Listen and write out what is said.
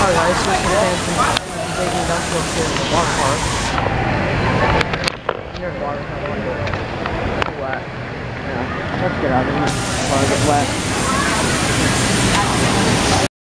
Alright guys, so we're some down to here in the water park. Near the water, park. the wet. Yeah, let's get out of here before I get wet.